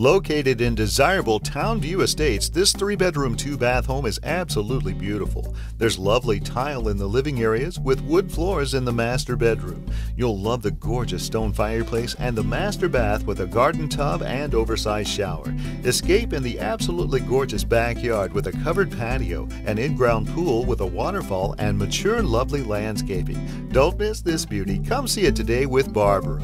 Located in desirable Townview Estates, this three bedroom, two bath home is absolutely beautiful. There's lovely tile in the living areas with wood floors in the master bedroom. You'll love the gorgeous stone fireplace and the master bath with a garden tub and oversized shower. Escape in the absolutely gorgeous backyard with a covered patio, an in ground pool with a waterfall, and mature, lovely landscaping. Don't miss this beauty. Come see it today with Barbara.